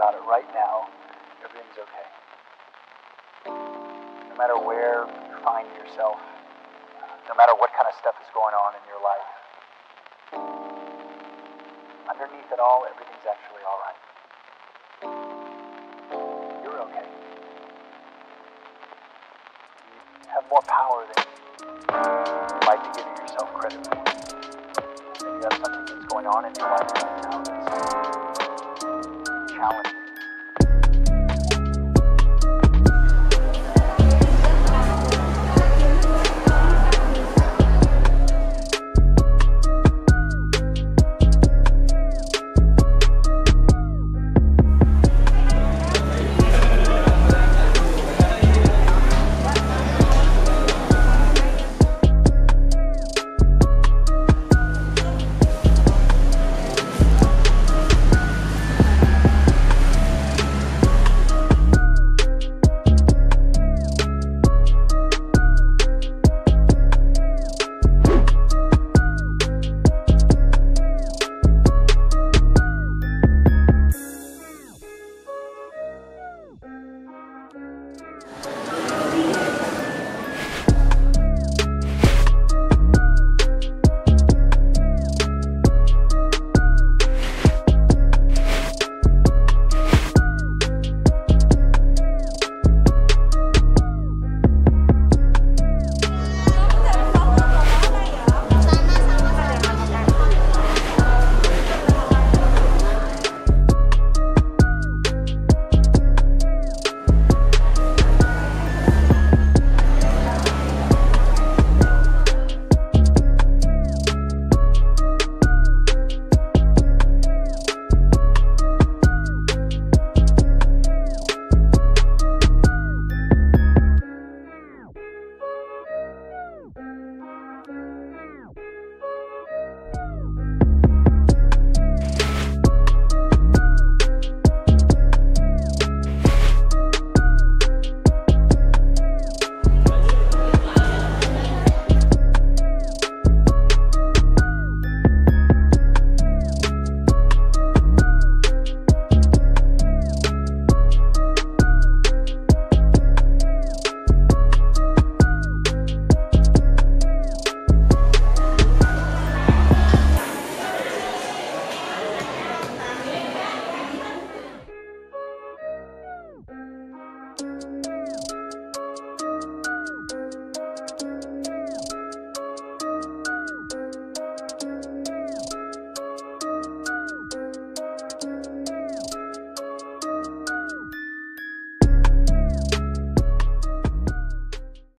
about it right now, everything's okay. No matter where you find yourself, no matter what kind of stuff is going on in your life, underneath it all, everything's actually all right. You're okay. You have more power than you like to give yourself credit for. Maybe you something that's going on in your life right now that's